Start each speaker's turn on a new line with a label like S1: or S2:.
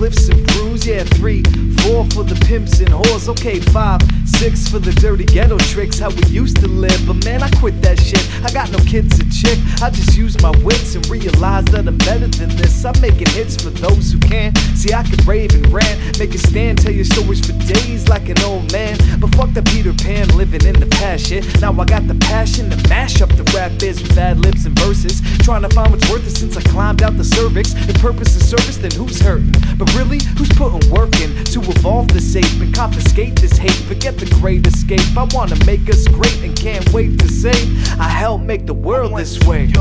S1: spliffs and brews, yeah, three, four for the pimps and whores, okay, five, six for the dirty ghetto tricks, how we used to live. But man, I quit that shit. I got no kids to chick. I just use my wits and realize that I'm better than this. I'm making hits for those who can't. See, I can rave and rant, make a stand, tell your stories for days like an old man. But fuck the Peter Pan living in the past shit. Now I got the passion to mash up the rap biz with ad libs and verses. Trying to find what's worth it since I climbed out the cervix. The purpose is service, then who's hurting? But really, who's putting work in to evolve this ape and confiscate this hate? Forget the great escape. I wanna make us great and can't wait to say I help make the world this way.